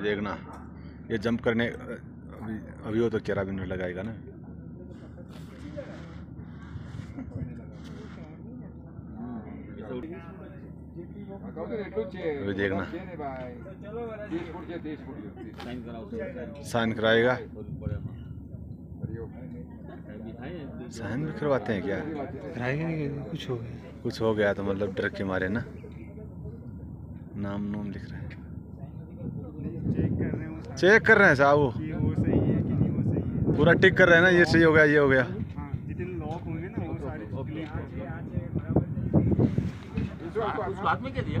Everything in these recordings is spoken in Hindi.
अभी देखना। ये जंप करने अभी अभी वो तो केरा भी नहीं लगाएगा ना। अभी देखना। साइन कराएगा। साइन भी करवाते हैं क्या? कराएँगे नहीं कुछ हो गया। कुछ हो गया तो मतलब डर के मारे ना। नाम नूम लिख रहे हैं। चेक कर रहे हैं चेक कर रहे हैं साहब वो। वो सही है कि नहीं वो सही है। पूरा टिक कर रहे हैं ना ये सही हो गया ये हो गया। हाँ जितने लॉक होंगे ना वो सारे उसको हाथ में क्या दिया।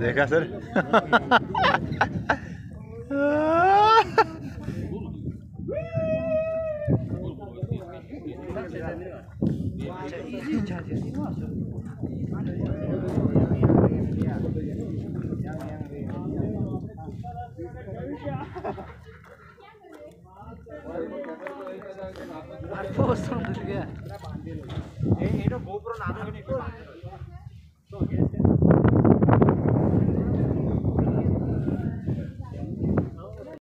देखा सर అర్థం వస్తుంది